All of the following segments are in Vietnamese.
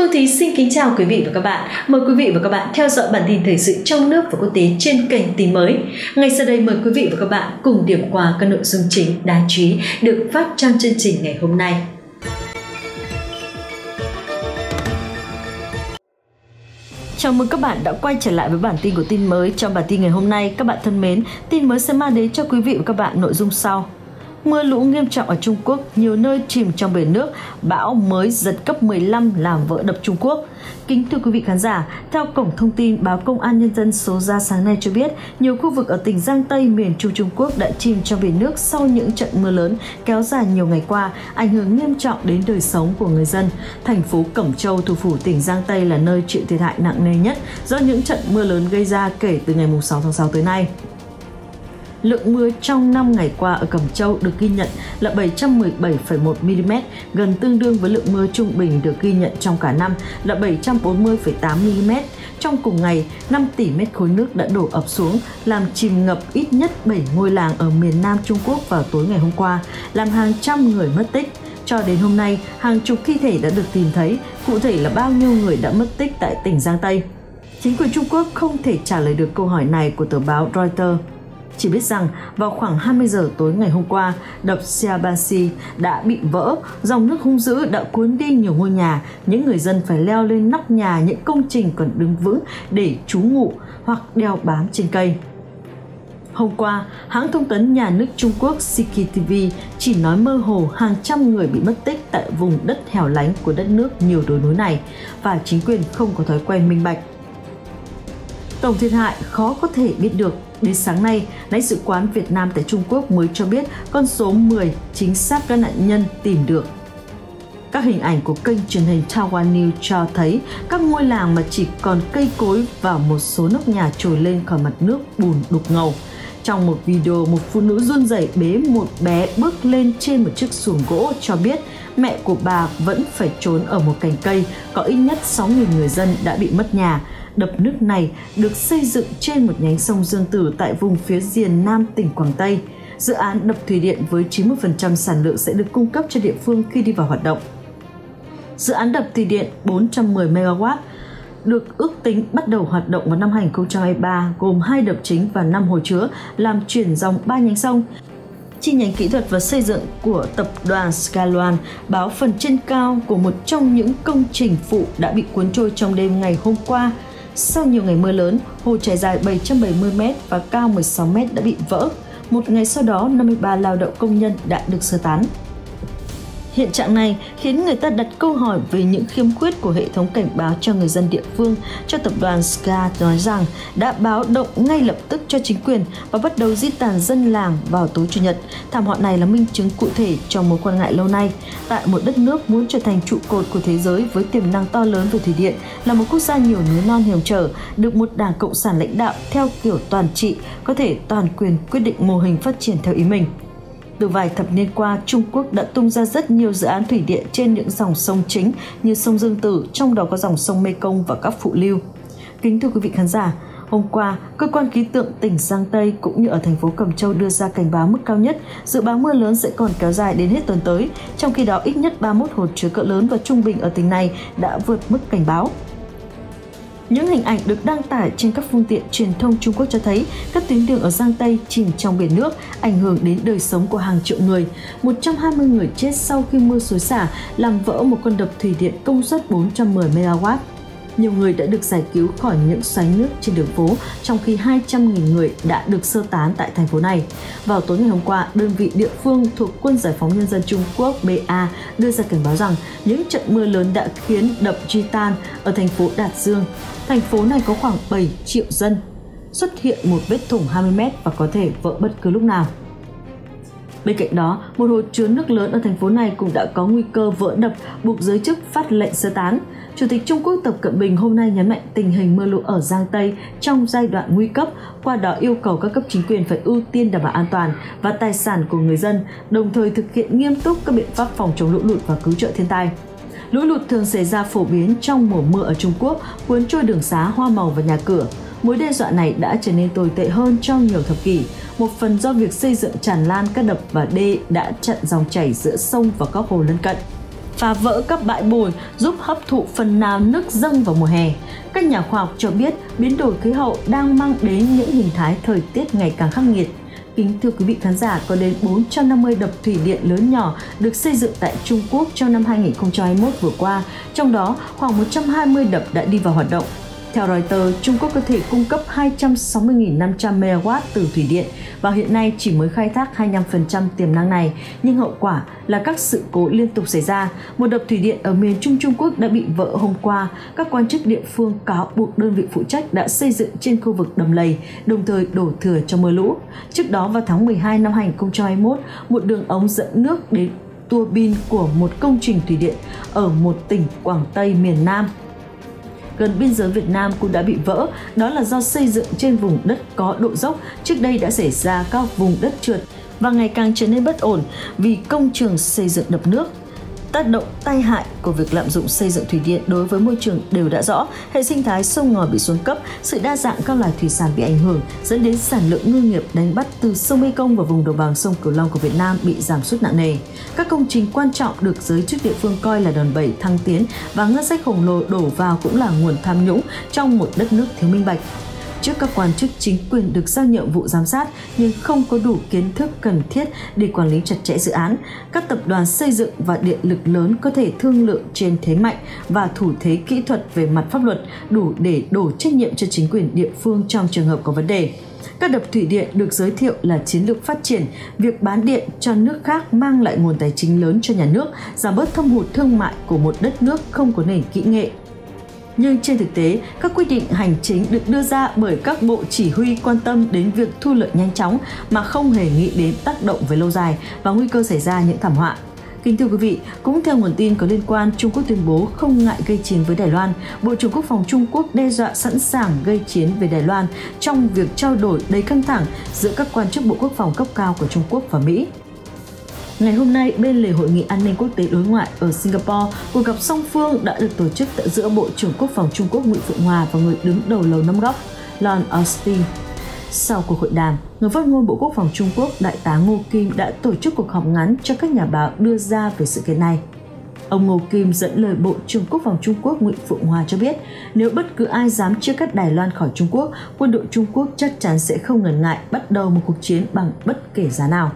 Phương Thí xin kính chào quý vị và các bạn. Mời quý vị và các bạn theo dõi bản tin thời sự trong nước và quốc tế trên kênh tin mới. Ngay sau đây mời quý vị và các bạn cùng điểm qua các nội dung chính đáng chú ý được phát trong chương trình ngày hôm nay. Chào mừng các bạn đã quay trở lại với bản tin của tin mới. Trong bản tin ngày hôm nay, các bạn thân mến, tin mới sẽ mang đến cho quý vị và các bạn nội dung sau. Mưa lũ nghiêm trọng ở Trung Quốc, nhiều nơi chìm trong biển nước, bão mới giật cấp 15 làm vỡ đập Trung Quốc. Kính thưa quý vị khán giả, theo cổng thông tin báo Công an Nhân dân số ra sáng nay cho biết, nhiều khu vực ở tỉnh Giang Tây, miền Trung Trung Quốc đã chìm trong biển nước sau những trận mưa lớn kéo dài nhiều ngày qua, ảnh hưởng nghiêm trọng đến đời sống của người dân. Thành phố Cẩm Châu, thủ phủ tỉnh Giang Tây là nơi chịu thiệt hại nặng nề nhất do những trận mưa lớn gây ra kể từ ngày 6 tháng 6 tới nay. Lượng mưa trong 5 ngày qua ở Cẩm Châu được ghi nhận là 717,1 mm, gần tương đương với lượng mưa trung bình được ghi nhận trong cả năm là 740,8 mm. Trong cùng ngày, 5 tỷ mét khối nước đã đổ ập xuống, làm chìm ngập ít nhất 7 ngôi làng ở miền Nam Trung Quốc vào tối ngày hôm qua, làm hàng trăm người mất tích. Cho đến hôm nay, hàng chục thi thể đã được tìm thấy, cụ thể là bao nhiêu người đã mất tích tại tỉnh Giang Tây. Chính quyền Trung Quốc không thể trả lời được câu hỏi này của tờ báo Reuters. Chỉ biết rằng vào khoảng 20 giờ tối ngày hôm qua, đập Siabasi đã bị vỡ, dòng nước hung dữ đã cuốn đi nhiều ngôi nhà, những người dân phải leo lên nóc nhà những công trình còn đứng vững để trú ngụ hoặc đeo bám trên cây. Hôm qua, hãng thông tấn nhà nước Trung Quốc CCTV chỉ nói mơ hồ hàng trăm người bị mất tích tại vùng đất hẻo lánh của đất nước nhiều đồi núi này và chính quyền không có thói quen minh bạch. Tổng thiệt hại khó có thể biết được Đến sáng nay, lãnh sự quán Việt Nam tại Trung Quốc mới cho biết con số 10 chính xác các nạn nhân tìm được. Các hình ảnh của kênh truyền hình Taiwan News cho thấy các ngôi làng mà chỉ còn cây cối và một số nóc nhà trồi lên khỏi mặt nước bùn đục ngầu. Trong một video, một phụ nữ run rẩy bế một bé bước lên trên một chiếc xuồng gỗ cho biết mẹ của bà vẫn phải trốn ở một cành cây, có ít nhất 6.000 người dân đã bị mất nhà. Đập nước này được xây dựng trên một nhánh sông Dương Tử tại vùng phía diền Nam, tỉnh Quảng Tây. Dự án đập thủy điện với 90% sản lượng sẽ được cung cấp cho địa phương khi đi vào hoạt động. Dự án đập thủy điện 410 MW được ước tính bắt đầu hoạt động vào năm 2023 gồm hai đập chính và 5 hồ chứa, làm chuyển dòng ba nhánh sông. Chi nhánh kỹ thuật và xây dựng của tập đoàn Scaloan báo phần trên cao của một trong những công trình phụ đã bị cuốn trôi trong đêm ngày hôm qua sau nhiều ngày mưa lớn, hồ trải dài 770 m và cao 16 m đã bị vỡ. Một ngày sau đó, 53 lao động công nhân đã được sơ tán. Hiện trạng này khiến người ta đặt câu hỏi về những khiếm khuyết của hệ thống cảnh báo cho người dân địa phương, cho tập đoàn Ska nói rằng đã báo động ngay lập tức cho chính quyền và bắt đầu di tản dân làng vào tối Chủ nhật. Thảm họa này là minh chứng cụ thể cho mối quan ngại lâu nay. Tại một đất nước muốn trở thành trụ cột của thế giới với tiềm năng to lớn về thủy điện, là một quốc gia nhiều núi non hiểm trở, được một đảng cộng sản lãnh đạo theo kiểu toàn trị, có thể toàn quyền quyết định mô hình phát triển theo ý mình. Từ vài thập niên qua, Trung Quốc đã tung ra rất nhiều dự án thủy điện trên những dòng sông chính như sông Dương Tử, trong đó có dòng sông Mekong và các phụ lưu. Kính thưa quý vị khán giả, Hôm qua, cơ quan khí tượng tỉnh Giang Tây cũng như ở thành phố Cẩm Châu đưa ra cảnh báo mức cao nhất, dự báo mưa lớn sẽ còn kéo dài đến hết tuần tới. Trong khi đó, ít nhất 31 hồ chứa cỡ lớn và trung bình ở tỉnh này đã vượt mức cảnh báo. Những hình ảnh được đăng tải trên các phương tiện truyền thông Trung Quốc cho thấy các tuyến đường ở Giang Tây chìm trong biển nước, ảnh hưởng đến đời sống của hàng triệu người. 120 người chết sau khi mưa xối xả làm vỡ một con đập thủy điện công suất 410 MW nhiều người đã được giải cứu khỏi những xoáy nước trên đường phố, trong khi 200.000 người đã được sơ tán tại thành phố này. Vào tối ngày hôm qua, đơn vị địa phương thuộc Quân Giải phóng Nhân dân Trung Quốc BA đưa ra cảnh báo rằng những trận mưa lớn đã khiến đập Jitan ở thành phố Đạt Dương. Thành phố này có khoảng 7 triệu dân, xuất hiện một vết thủng 20 mét và có thể vỡ bất cứ lúc nào. Bên cạnh đó, một hồ chứa nước lớn ở thành phố này cũng đã có nguy cơ vỡ đập buộc giới chức phát lệnh sơ tán. Chủ tịch Trung Quốc Tập Cận Bình hôm nay nhấn mạnh tình hình mưa lũ ở Giang Tây trong giai đoạn nguy cấp, qua đó yêu cầu các cấp chính quyền phải ưu tiên đảm bảo an toàn và tài sản của người dân, đồng thời thực hiện nghiêm túc các biện pháp phòng chống lũ lụt và cứu trợ thiên tai. Lũ lụt thường xảy ra phổ biến trong mùa mưa ở Trung Quốc, cuốn trôi đường xá, hoa màu và nhà cửa. Mối đe dọa này đã trở nên tồi tệ hơn trong nhiều thập kỷ, một phần do việc xây dựng tràn lan các đập và đê đã chặn dòng chảy giữa sông và các hồ lân cận phá vỡ các bãi bồi giúp hấp thụ phần nào nước dâng vào mùa hè. Các nhà khoa học cho biết biến đổi khí hậu đang mang đến những hình thái thời tiết ngày càng khắc nghiệt. Kính thưa quý vị khán giả, có đến 450 đập thủy điện lớn nhỏ được xây dựng tại Trung Quốc trong năm 2021 vừa qua, trong đó khoảng 120 đập đã đi vào hoạt động. Theo Reuters, Trung Quốc có thể cung cấp 260.500 MW từ thủy điện và hiện nay chỉ mới khai thác 25% tiềm năng này, nhưng hậu quả là các sự cố liên tục xảy ra. Một đập thủy điện ở miền Trung Trung Quốc đã bị vỡ hôm qua. Các quan chức địa phương cáo buộc đơn vị phụ trách đã xây dựng trên khu vực đầm lầy, đồng thời đổ thừa cho mưa lũ. Trước đó vào tháng 12 năm 2021, một đường ống dẫn nước đến tua bin của một công trình thủy điện ở một tỉnh Quảng Tây miền Nam gần biên giới Việt Nam cũng đã bị vỡ, đó là do xây dựng trên vùng đất có độ dốc, trước đây đã xảy ra các vùng đất trượt và ngày càng trở nên bất ổn vì công trường xây dựng đập nước tác động tai hại của việc lạm dụng xây dựng thủy điện đối với môi trường đều đã rõ, hệ sinh thái sông ngòi bị xuống cấp, sự đa dạng các loài thủy sản bị ảnh hưởng, dẫn đến sản lượng ngư nghiệp đánh bắt từ sông Mekong và vùng đồng bằng sông Cửu Long của Việt Nam bị giảm sút nặng nề. Các công trình quan trọng được giới chức địa phương coi là đòn bẩy thăng tiến và ngân sách khổng lồ đổ vào cũng là nguồn tham nhũng trong một đất nước thiếu minh bạch trước các quan chức chính quyền được giao nhiệm vụ giám sát nhưng không có đủ kiến thức cần thiết để quản lý chặt chẽ dự án. Các tập đoàn xây dựng và điện lực lớn có thể thương lượng trên thế mạnh và thủ thế kỹ thuật về mặt pháp luật đủ để đổ trách nhiệm cho chính quyền địa phương trong trường hợp có vấn đề. Các đập thủy điện được giới thiệu là chiến lược phát triển, việc bán điện cho nước khác mang lại nguồn tài chính lớn cho nhà nước, giảm bớt thâm hụt thương mại của một đất nước không có nền kỹ nghệ nhưng trên thực tế, các quyết định hành chính được đưa ra bởi các bộ chỉ huy quan tâm đến việc thu lợi nhanh chóng mà không hề nghĩ đến tác động về lâu dài và nguy cơ xảy ra những thảm họa. Kính thưa quý vị, cũng theo nguồn tin có liên quan, Trung Quốc tuyên bố không ngại gây chiến với Đài Loan. Bộ trưởng Quốc phòng Trung Quốc đe dọa sẵn sàng gây chiến với Đài Loan trong việc trao đổi đầy căng thẳng giữa các quan chức Bộ Quốc phòng cấp cao của Trung Quốc và Mỹ. Ngày hôm nay, bên lề hội nghị an ninh quốc tế đối ngoại ở Singapore, cuộc gặp song phương đã được tổ chức tại giữa Bộ trưởng Quốc phòng Trung Quốc Nguyễn Phượng Hòa và người đứng đầu Lầu Năm Góc, Lon Austin. Sau cuộc hội đàm, người phát ngôn Bộ Quốc phòng Trung Quốc Đại tá Ngô Kim đã tổ chức cuộc họp ngắn cho các nhà báo đưa ra về sự kiện này. Ông Ngô Kim dẫn lời Bộ trưởng Quốc phòng Trung Quốc Nguyễn Phượng Hòa cho biết, nếu bất cứ ai dám chia cắt Đài Loan khỏi Trung Quốc, quân đội Trung Quốc chắc chắn sẽ không ngần ngại bắt đầu một cuộc chiến bằng bất kể giá nào.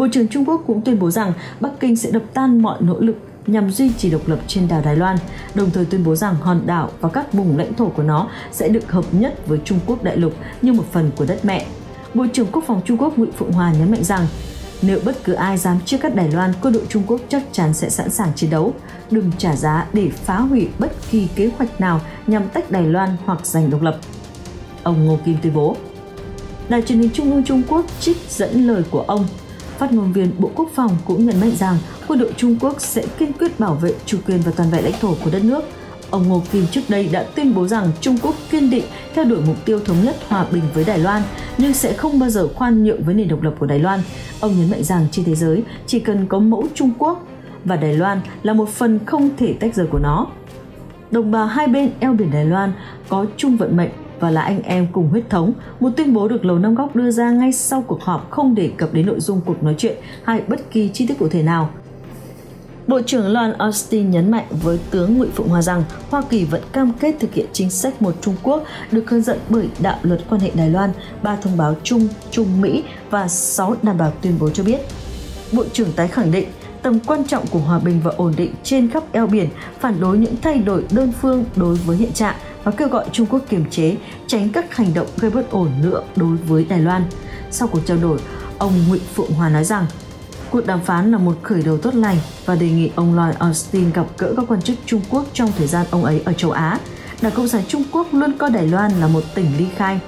Bộ trưởng Trung Quốc cũng tuyên bố rằng Bắc Kinh sẽ đập tan mọi nỗ lực nhằm duy trì độc lập trên đảo Đài Loan, đồng thời tuyên bố rằng hòn đảo và các vùng lãnh thổ của nó sẽ được hợp nhất với Trung Quốc đại lục như một phần của đất mẹ. Bộ trưởng Quốc phòng Trung Quốc Nguyễn Phượng Hòa nhấn mạnh rằng nếu bất cứ ai dám chia cắt Đài Loan, quân đội Trung Quốc chắc chắn sẽ sẵn sàng chiến đấu. Đừng trả giá để phá hủy bất kỳ kế hoạch nào nhằm tách Đài Loan hoặc giành độc lập. Ông Ngô Kim tuyên bố. Đài truyền hình Trung ương Trung Quốc trích dẫn lời của ông Phát ngôn viên Bộ Quốc phòng cũng nhấn mạnh rằng quân đội Trung Quốc sẽ kiên quyết bảo vệ chủ quyền và toàn vẹn lãnh thổ của đất nước. Ông Ngô Kim trước đây đã tuyên bố rằng Trung Quốc kiên định theo đuổi mục tiêu thống nhất hòa bình với Đài Loan, nhưng sẽ không bao giờ khoan nhượng với nền độc lập của Đài Loan. Ông nhấn mạnh rằng trên thế giới chỉ cần có mẫu Trung Quốc và Đài Loan là một phần không thể tách rời của nó. Đồng bào hai bên eo biển Đài Loan có chung vận mệnh và là anh em cùng huyết thống, một tuyên bố được Lầu Năm Góc đưa ra ngay sau cuộc họp không đề cập đến nội dung cuộc nói chuyện hay bất kỳ chi tiết cụ thể nào. Bộ trưởng Loan Austin nhấn mạnh với tướng Ngụy Phụng Hòa rằng Hoa Kỳ vẫn cam kết thực hiện chính sách một Trung Quốc được hướng dẫn bởi đạo luật quan hệ Đài Loan, ba thông báo chung, Trung Mỹ và sáu đảm bảo tuyên bố cho biết. Bộ trưởng tái khẳng định tầm quan trọng của hòa bình và ổn định trên khắp eo biển, phản đối những thay đổi đơn phương đối với hiện trạng và kêu gọi Trung Quốc kiềm chế, tránh các hành động gây bất ổn nữa đối với Đài Loan. Sau cuộc trao đổi, ông Nguyễn Phượng Hòa nói rằng cuộc đàm phán là một khởi đầu tốt lành và đề nghị ông Lloyd Austin gặp gỡ các quan chức Trung Quốc trong thời gian ông ấy ở châu Á. Đảng Cộng sản Trung Quốc luôn coi Đài Loan là một tỉnh ly khai.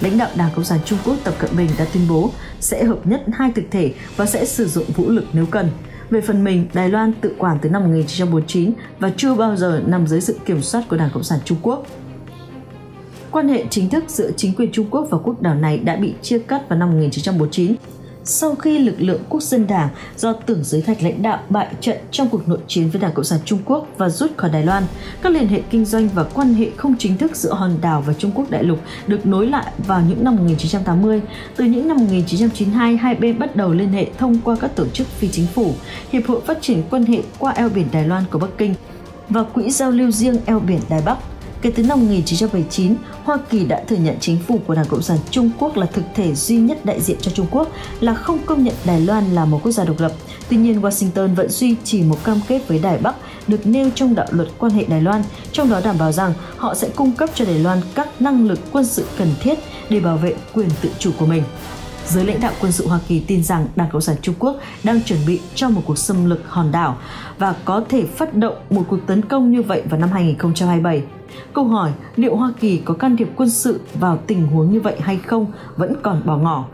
Lãnh đạo Đảng Cộng sản Trung Quốc Tập Cận Bình đã tuyên bố sẽ hợp nhất hai thực thể và sẽ sử dụng vũ lực nếu cần. Về phần mình, Đài Loan tự quản từ năm 1949 và chưa bao giờ nằm dưới sự kiểm soát của Đảng Cộng sản Trung Quốc. Quan hệ chính thức giữa chính quyền Trung Quốc và quốc đảo này đã bị chia cắt vào năm 1949 sau khi lực lượng quốc dân đảng do tưởng giới thạch lãnh đạo bại trận trong cuộc nội chiến với Đảng Cộng sản Trung Quốc và rút khỏi Đài Loan, các liên hệ kinh doanh và quan hệ không chính thức giữa hòn đảo và Trung Quốc đại lục được nối lại vào những năm 1980. Từ những năm 1992, hai bên bắt đầu liên hệ thông qua các tổ chức phi chính phủ, Hiệp hội Phát triển quan hệ qua eo biển Đài Loan của Bắc Kinh và Quỹ giao lưu riêng eo biển Đài Bắc – Kể từ năm 1979, Hoa Kỳ đã thừa nhận chính phủ của Đảng Cộng sản Trung Quốc là thực thể duy nhất đại diện cho Trung Quốc, là không công nhận Đài Loan là một quốc gia độc lập. Tuy nhiên, Washington vẫn duy trì một cam kết với Đài Bắc được nêu trong đạo luật quan hệ Đài Loan, trong đó đảm bảo rằng họ sẽ cung cấp cho Đài Loan các năng lực quân sự cần thiết để bảo vệ quyền tự chủ của mình giới lãnh đạo quân sự Hoa Kỳ tin rằng Đảng Cộng sản Trung Quốc đang chuẩn bị cho một cuộc xâm lược hòn đảo và có thể phát động một cuộc tấn công như vậy vào năm 2027. Câu hỏi liệu Hoa Kỳ có can thiệp quân sự vào tình huống như vậy hay không vẫn còn bỏ ngỏ.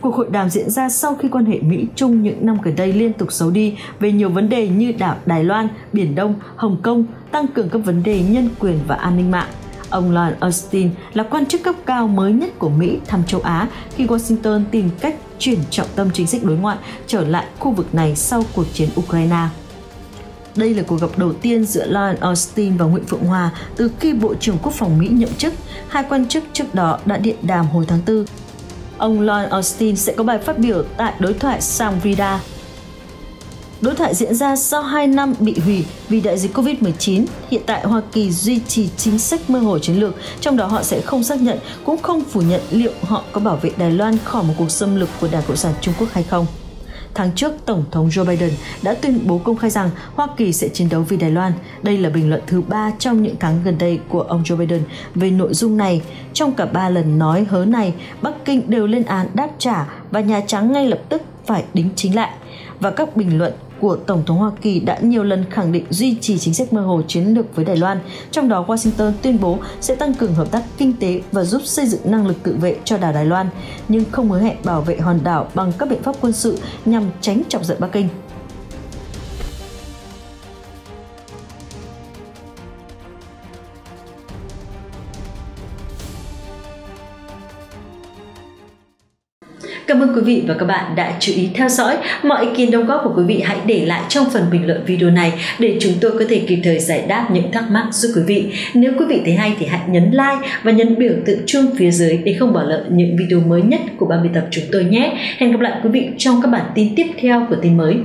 Cuộc hội đàm diễn ra sau khi quan hệ Mỹ-Trung những năm gần đây liên tục xấu đi về nhiều vấn đề như đảo Đài Loan, Biển Đông, Hồng Kông, tăng cường các vấn đề nhân quyền và an ninh mạng. Ông Lloyd Austin là quan chức cấp cao mới nhất của Mỹ thăm châu Á khi Washington tìm cách chuyển trọng tâm chính sách đối ngoại trở lại khu vực này sau cuộc chiến Ukraine. Đây là cuộc gặp đầu tiên giữa Lloyd Austin và Nguyễn Phượng Hòa từ khi Bộ trưởng Quốc phòng Mỹ nhậm chức. Hai quan chức trước đó đã điện đàm hồi tháng 4. Ông Lloyd Austin sẽ có bài phát biểu tại đối thoại Sangrida Đối thoại diễn ra sau 2 năm bị hủy vì đại dịch Covid-19. Hiện tại Hoa Kỳ duy trì chính sách mơ hồ chiến lược, trong đó họ sẽ không xác nhận cũng không phủ nhận liệu họ có bảo vệ Đài Loan khỏi một cuộc xâm lược của Đảng Cộng sản Trung Quốc hay không. Tháng trước, Tổng thống Joe Biden đã tuyên bố công khai rằng Hoa Kỳ sẽ chiến đấu vì Đài Loan. Đây là bình luận thứ ba trong những tháng gần đây của ông Joe Biden về nội dung này. Trong cả ba lần nói hớ này, Bắc Kinh đều lên án đáp trả và Nhà Trắng ngay lập tức phải đính chính lại. Và các bình luận của Tổng thống Hoa Kỳ đã nhiều lần khẳng định duy trì chính sách mơ hồ chiến lược với Đài Loan, trong đó Washington tuyên bố sẽ tăng cường hợp tác kinh tế và giúp xây dựng năng lực tự vệ cho đảo Đài Loan, nhưng không hứa hẹn bảo vệ hòn đảo bằng các biện pháp quân sự nhằm tránh chọc giận Bắc Kinh. Cảm ơn quý vị và các bạn đã chú ý theo dõi. Mọi ý kiến đóng góp của quý vị hãy để lại trong phần bình luận video này để chúng tôi có thể kịp thời giải đáp những thắc mắc giúp quý vị. Nếu quý vị thấy hay thì hãy nhấn like và nhấn biểu tượng chuông phía dưới để không bỏ lỡ những video mới nhất của ban biên tập chúng tôi nhé. Hẹn gặp lại quý vị trong các bản tin tiếp theo của tin mới.